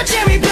my cherry